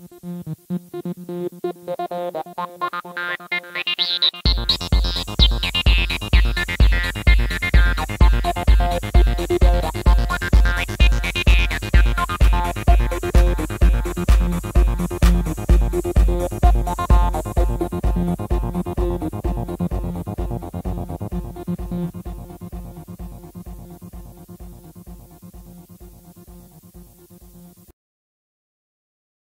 Mm-hmm.